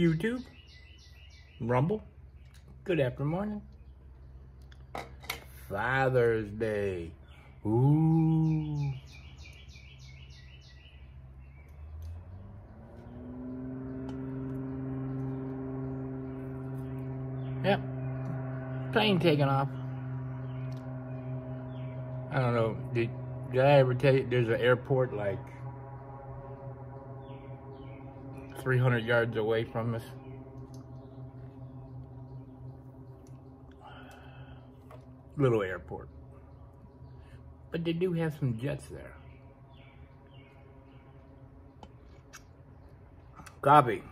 YouTube, Rumble, good afternoon. morning. Father's Day. Ooh. Yep. Plane taking off. I don't know. Did, did I ever tell you there's an airport like 300 yards away from us? Little airport. But they do have some jets there. Copy.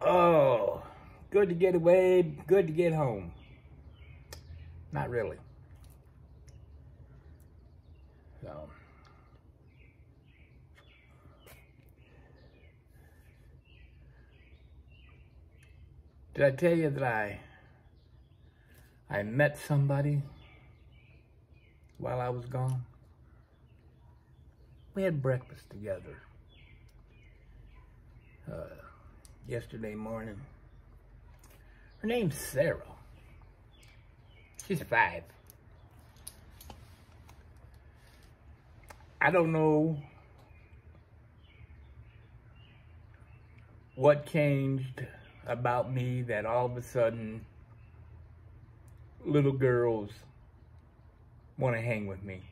Oh, good to get away, good to get home. Not really. So. Did I tell you that I I met somebody while I was gone? We had breakfast together. Uh, yesterday morning. Her name's Sara. She's five. I don't know what changed about me that all of a sudden little girls want to hang with me.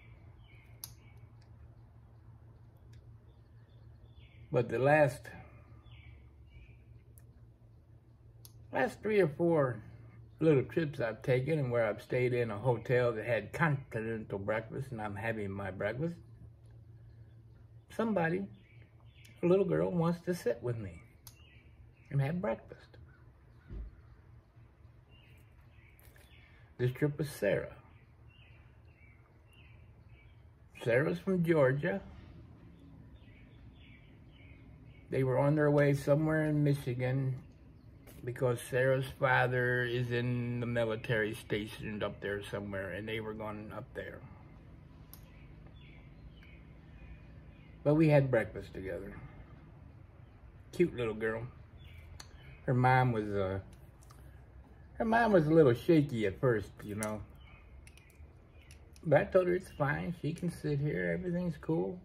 But the last last three or four little trips I've taken and where I've stayed in a hotel that had continental breakfast and I'm having my breakfast, somebody, a little girl, wants to sit with me and had breakfast. This trip was Sara. Sara's from Georgia. They were on their way somewhere in Michigan because Sara's father is in the military stationed up there somewhere and they were going up there. But we had breakfast together. Cute little girl. Her mom was uh her mom was a little shaky at first, you know. But I told her it's fine. She can sit here. Everything's cool.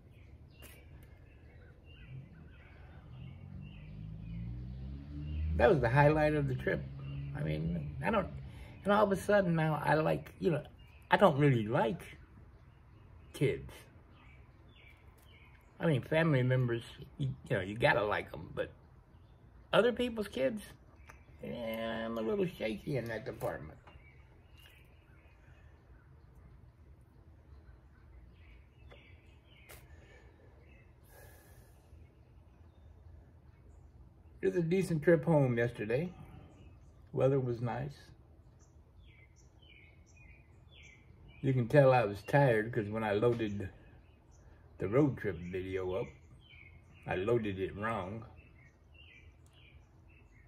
that was the highlight of the trip. I mean, I don't, and all of a sudden now I like, you know, I don't really like kids. I mean, family members, you, you know, you gotta like them, but other people's kids, yeah, I'm a little shaky in that department. It was a decent trip home yesterday. Weather was nice. You can tell I was tired because when I loaded the road trip video up, I loaded it wrong.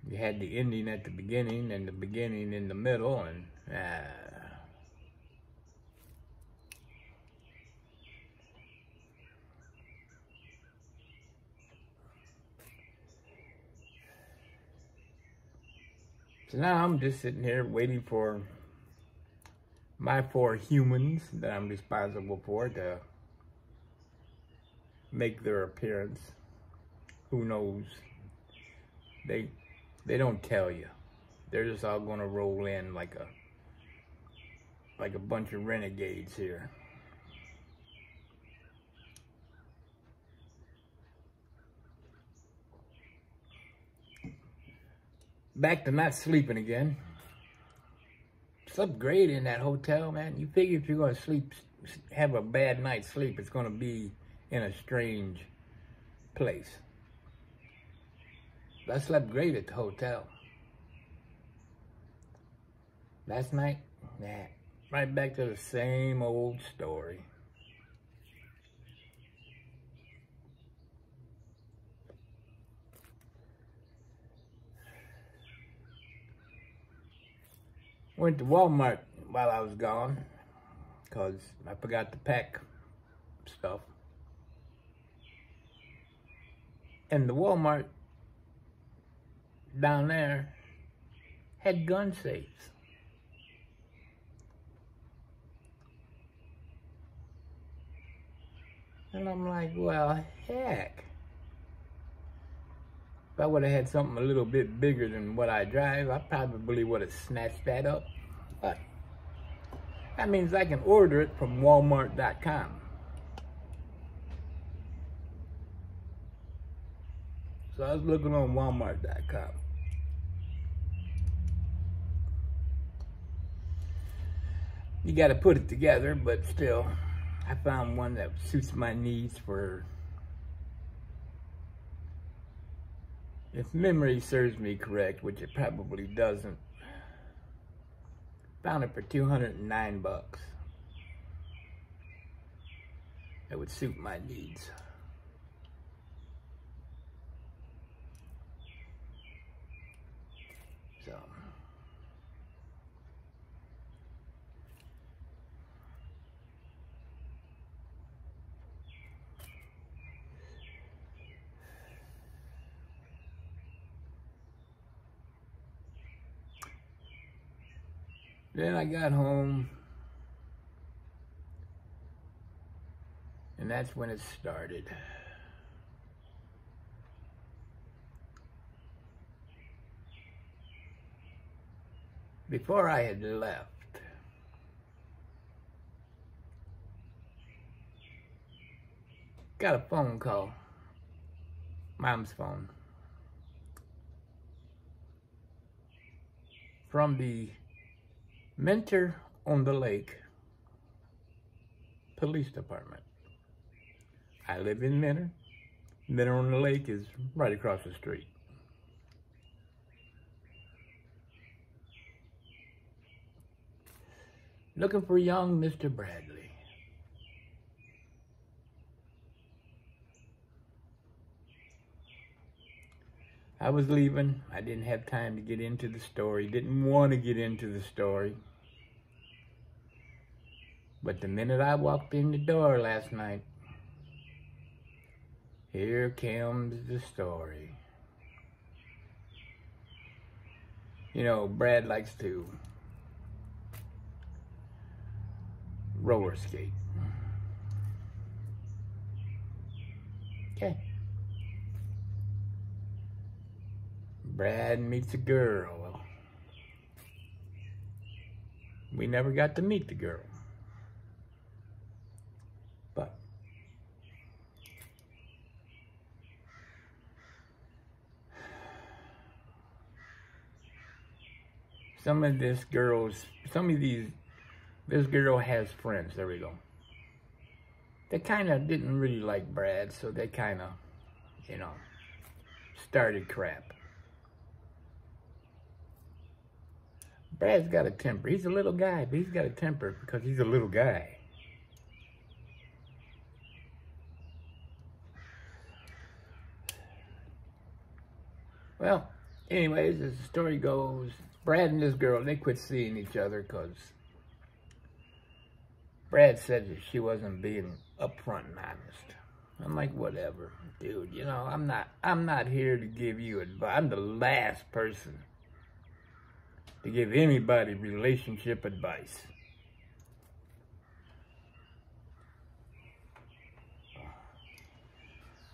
You had the ending at the beginning and the beginning in the middle and uh, So now I'm just sitting here waiting for my four humans that I'm responsible for to make their appearance. Who knows? They they don't tell you. They're just all gonna roll in like a like a bunch of renegades here. back to not sleeping again. Slept great in that hotel, man. You figure if you're going to sleep, have a bad night's sleep, it's going to be in a strange place. I slept great at the hotel. Last night, nah, right back to the same old story. Went to Walmart while I was gone because I forgot to pack stuff. And the Walmart down there had gun safes. And I'm like, well, heck. If I would have had something a little bit bigger than what I drive, I probably would have snatched that up. But that means I can order it from walmart.com. So I was looking on walmart.com. You got to put it together, but still, I found one that suits my needs for, if memory serves me correct, which it probably doesn't, found it for 209 bucks. That would suit my needs. So. Then I got home, and that's when it started. Before I had left, got a phone call, mom's phone, from the Mentor on the Lake Police Department. I live in Mentor. Mentor on the Lake is right across the street. Looking for young Mr. Bradley. I was leaving. I didn't have time to get into the story. Didn't want to get into the story. But the minute I walked in the door last night, here comes the story. You know, Brad likes to roller skate. Okay. Brad meets a girl. We never got to meet the girl. But some of this girl's, some of these, this girl has friends. There we go. They kind of didn't really like Brad, so they kind of, you know, started crap. Brad's got a temper. He's a little guy, but he's got a temper because he's a little guy. Well, anyways, as the story goes, Brad and this girl, they quit seeing each other because Brad said that she wasn't being upfront and honest. I'm like, whatever, dude. You know, I'm not. I'm not here to give you advice. I'm the last person to give anybody relationship advice.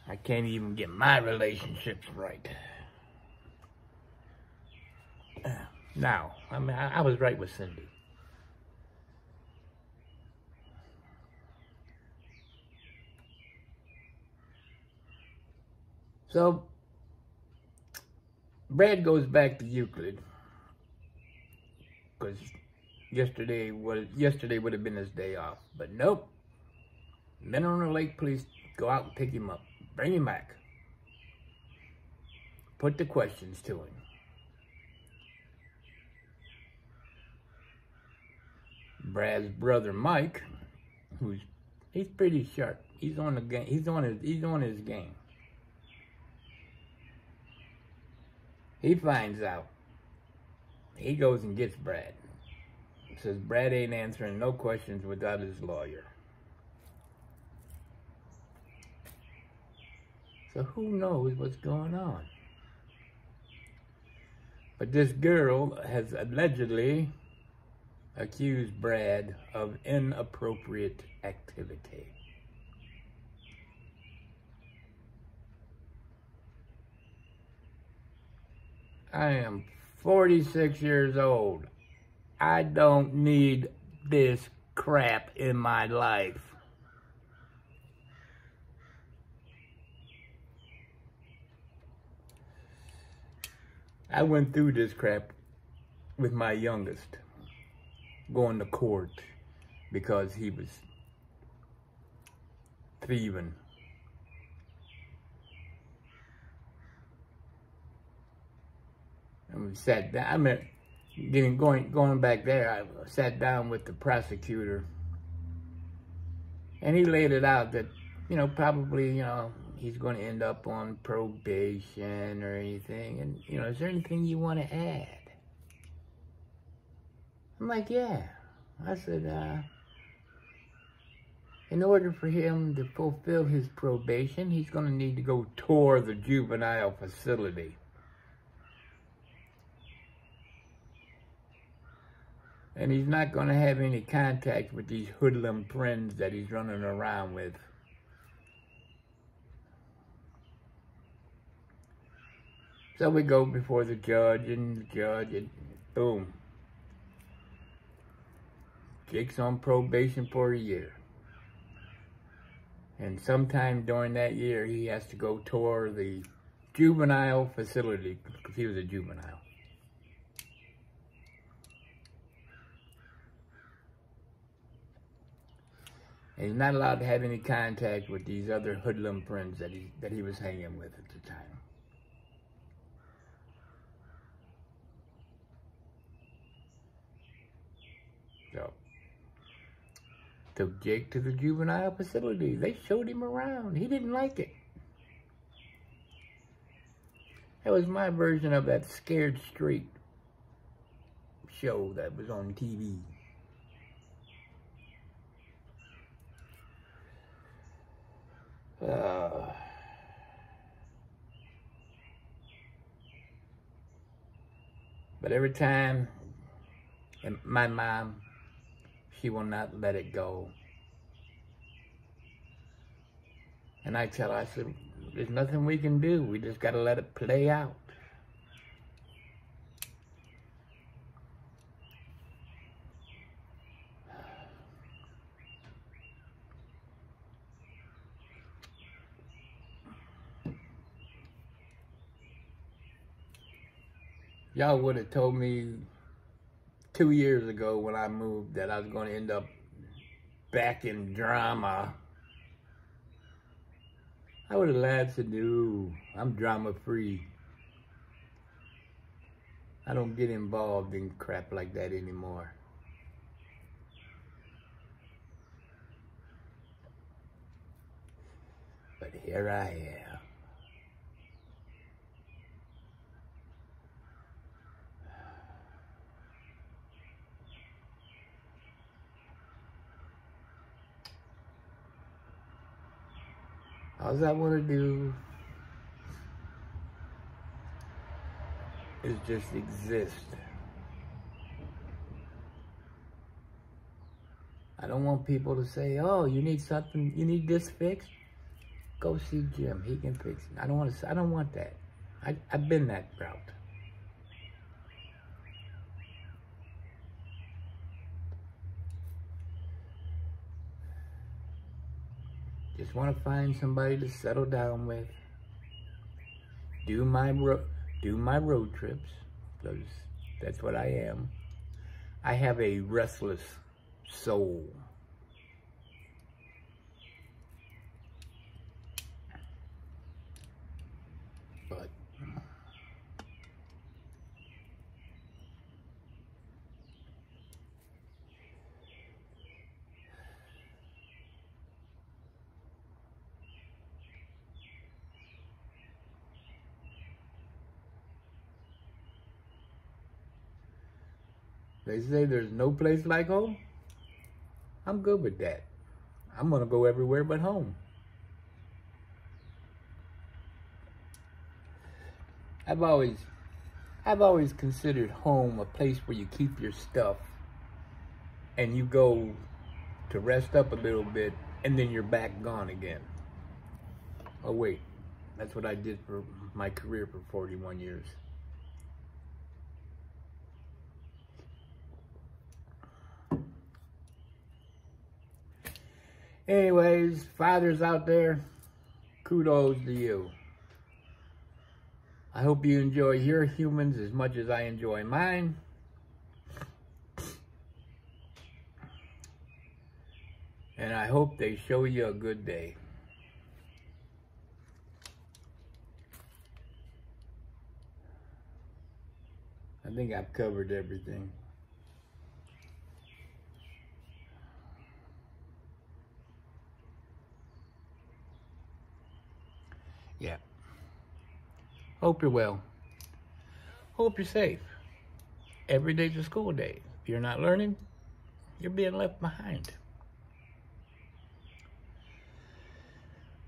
I can't even get my relationships right. Now, I mean, I, I was right with Cindy. So, Brad goes back to Euclid because yesterday was yesterday would have been his day off, but nope. Mentor on the Lake police go out and pick him up, bring him back, put the questions to him. Brad's brother Mike, who's he's pretty sharp. He's on the game. He's on his he's on his game. He finds out. He goes and gets Brad. Says Brad ain't answering no questions without his lawyer. So who knows what's going on? But this girl has allegedly accused Brad of inappropriate activity. I am 46 years old. I don't need this crap in my life. I went through this crap with my youngest, going to court because he was thieving. And we sat down. I mean, getting going going back there. I sat down with the prosecutor, and he laid it out that you know probably you know he's going to end up on probation or anything. And you know, is there anything you want to add? I'm like, yeah. I said, uh, in order for him to fulfill his probation, he's going to need to go tour the juvenile facility. And he's not going to have any contact with these hoodlum friends that he's running around with. So we go before the judge and the judge and boom. Jake's on probation for a year. And sometime during that year, he has to go tour the juvenile facility because he was a juvenile. And he's not allowed to have any contact with these other hoodlum friends that he, that he was hanging with at the time. So, took Jake to the juvenile facility. They showed him around. He didn't like it. That was my version of that Scared Straight show that was on TV. Uh, but every time, my mom, she will not let it go. And I tell her, I said, there's nothing we can do. We just got to let it play out. y'all would have told me two years ago when I moved that I was going to end up back in drama, I would have laughed and no, I'm drama free. I don't get involved in crap like that anymore. But here I am. All I want to do is just exist. I don't want people to say, oh, you need something, you need this fixed. Go see Jim, he can fix it. I don't want to, I don't want that. I, I've been that route. Just want to find somebody to settle down with. Do my ro do my road trips, because that's what I am. I have a restless soul. They say there's no place like home. I'm good with that. I'm going to go everywhere but home. I've always, I've always considered home a place where you keep your stuff and you go to rest up a little bit and then you're back gone again. Oh wait, that's what I did for my career for 41 years. Anyways, fathers out there, kudos to you. I hope you enjoy your humans as much as I enjoy mine. And I hope they show you a good day. I think I've covered everything. Yeah. Hope you're well. Hope you're safe. Every day's a school day. If you're not learning, you're being left behind.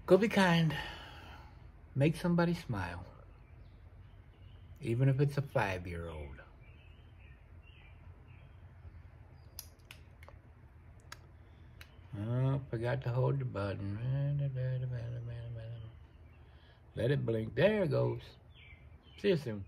Go be kind. Make somebody smile. Even if it's a five-year-old. Oh, forgot to hold the button. Let it blink. There it goes. See you soon.